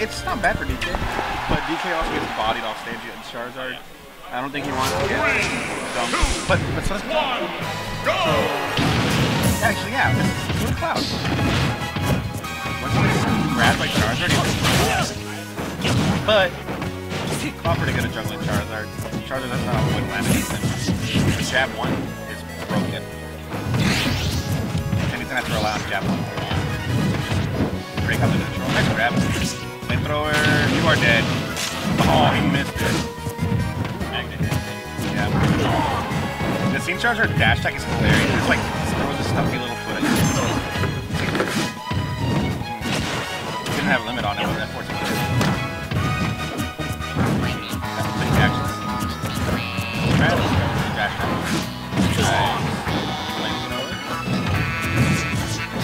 it's not bad for DK, but DK also gets bodied off stage in Charizard. I don't think he wants to get dumb. But, but so does Cloud. So, actually, yeah, this is good Cloud. Once he gets grabbed by Charizard, he's But, Cloud pretty good at juggling Charizard. Charizard doesn't know how to win land anything. Jab 1 is broken. And he's gonna throw out jab 1. Break up the neutral. Nice grab. Flamethrower, you are dead. Oh, he missed it. Yeah. The Scene Charger dash attack is hilarious. It's like throws a stuffy little foot. Didn't have a limit on it, but that attack. Flamethrower.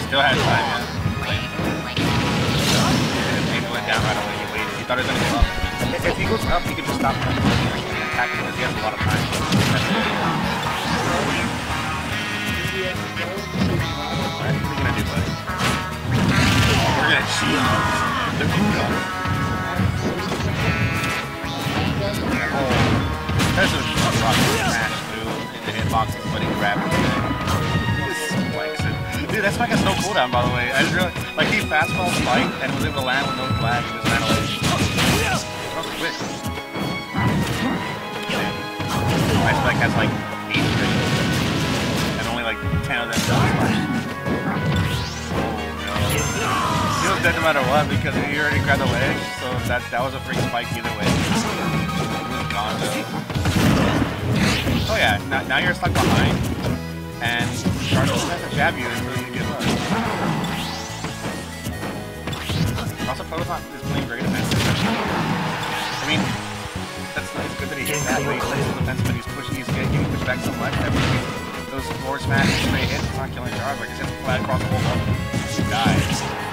Still has time, away. He waited. He thought he was gonna go up. If he goes up, he can just stop him and attack him because he has a lot of time. That's it. Alright, what are you gonna do, buddy? We're gonna cheat. The. Oh, that's a rock smash move in the hitboxes, but he grabbed it. Dude, that spike has no cooldown, by the way. I just realized, like, he fastball spike and was able to land with no flag and just ran away. That. My spike has like 8 crits, and only like 10 of them. Oh no. He was dead no matter what because he already grabbed the ledge, so that that was a free spike either way. He was gone though. Oh yeah, now, now you're stuck behind, and Charles has to jab you until you give up. Also, Protothon is playing very defensive. I mean, that's it's good that he hit that, but he plays on defensive and he's pushing, he's getting pushed back so much that those floor smash straight hits, it's not killing Jarvis. Like, it's just flat across the whole level. Dies.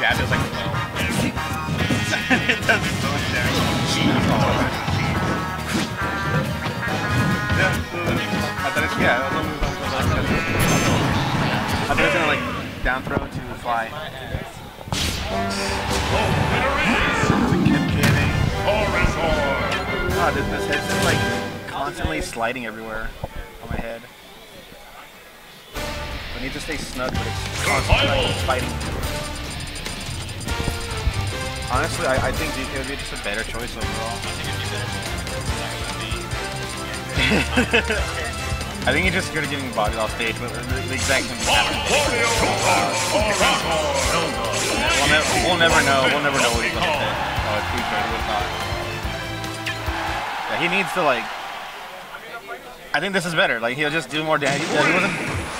Jab is like 12. it does damage. Cheese. Oh. Yeah, it's, yeah, I thought it was gonna like down throw to fly. Kidding. Oh, this, this headset's like constantly sliding everywhere on my head. I need to stay snug, but it's constantly like, sliding. Honestly, I, I think DK would be just a better choice overall. I think he's just scared of getting bodied off stage, but the, the exact same thing. We'll, ne we'll never know. We'll never know what he's gonna say. Oh, it's DK. Who would thought? Yeah, he needs to like. I think this is better. Like he'll just do more damage. Yeah, he wasn't.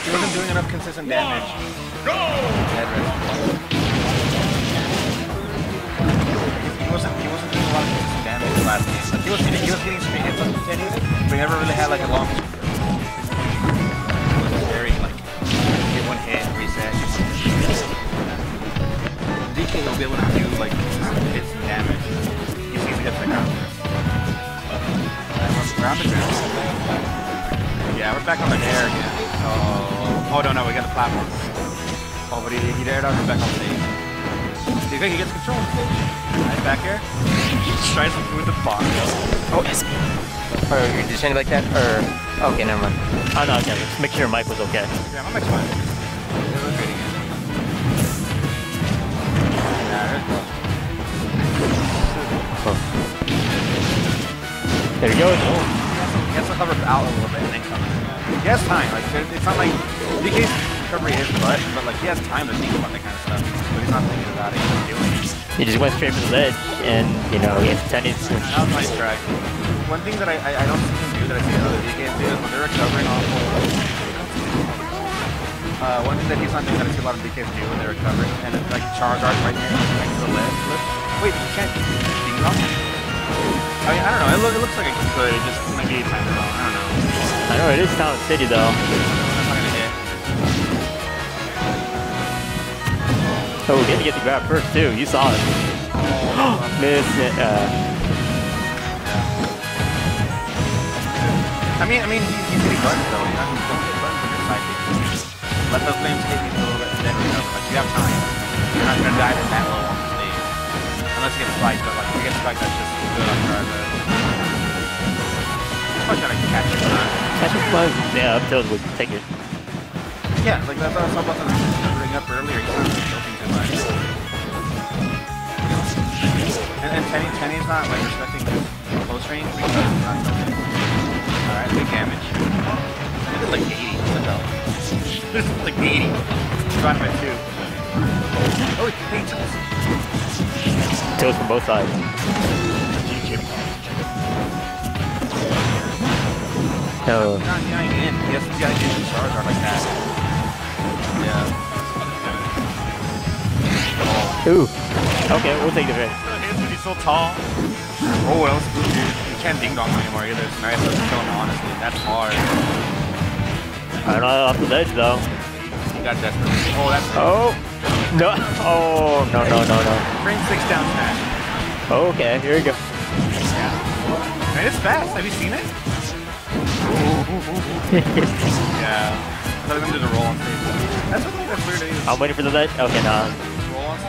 He wasn't doing enough consistent damage. Dead lot of damage last game. Like he was getting. He was getting straight hits on Tenni's, but he never really had like a long. It was very like get one hit, reset. DK will be able to do like hits and damage. He seems to the ground. We're the ground. Yeah, we're back on the air again. Oh, oh no, no, we got the platform. Oh, but he, he dared out, he's back on stage. Do you think he gets control? Right back here. Tries to move the box. Oh, yes. Or you're just saying like that? Or okay, never mind. Oh no, okay. Let's make sure your mic was okay. Yeah, my mic's fine. Yeah, we're good again. Yeah, there's. There he goes. He has to hover out a little bit and then come. He has time. Like it's not like DK's recovery is butt, but like he has time to think about that kind of stuff. But he's not thinking about it. He's just doing it. He just went straight for the ledge, and you know he intended to. That was a nice try. One thing that I, I, I don't see him do that I see other DKs do is when they're recovering off uh, one thing that he's not doing that I see a lot of DKs do when they're recovering, and it's like Charizard right here next to the ledge. Wait, you can't beat off? I mean, I don't know. It, look, it looks like it could. It just might maybe time wrong. I don't know. I know it is Town City though. Oh, we had to get the grab first too. You saw it. Miss it. Uh, I mean, I mean, he's, he's hitting buttons though. You're not going to hit buttons when you're siding. Let those flames hit you a little bit, and then you know, like you have time. You're not gonna die that low on the stage, unless you get spiked. But like if you get spiked, that's just good on Charizard. I'm trying to catch it. Not. catch it flag. Yeah, up tilted would take it. Yeah, like that's what I was talking about the ring up earlier. He's not too much. And, and Tenni, Tenni's not like respecting his close range because he's not. Alright, big damage. He did like 80. What the hell? This is like 80. He's running at 2. Oh, he hates us. From both sides. No. He's not getting in. He has to get in the Charizard like that. Yeah. Ooh. Okay, we'll take the hit. He's so tall. Oh, that was good, dude. You can't ding dong anymore either. It's nice to kill him, honestly. That's hard. I don't know off the ledge though. He got desperate. Oh, that's. Oh. No. Oh no no no no. Frame 6 down smash. Oh, okay, here we go. Yeah. Man, it's fast. Have you seen it? yeah. I thought we were gonna do the roll on stage. That's what that's weird. that he was I'm waiting for the ledge. Okay, nah.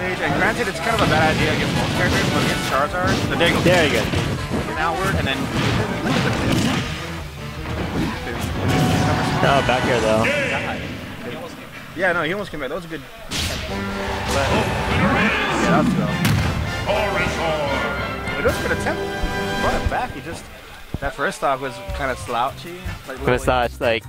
Stage. And granted, it's kind of a bad idea against most characters, but against Charizard, the go. There you go. An outward, and then look at the No, back here though. Yeah, no, he almost came back. That was a good. But, yeah, that was too low. It was a good attempt. He brought it back. He just that first stock was kind of slouchy. Like, not, it's like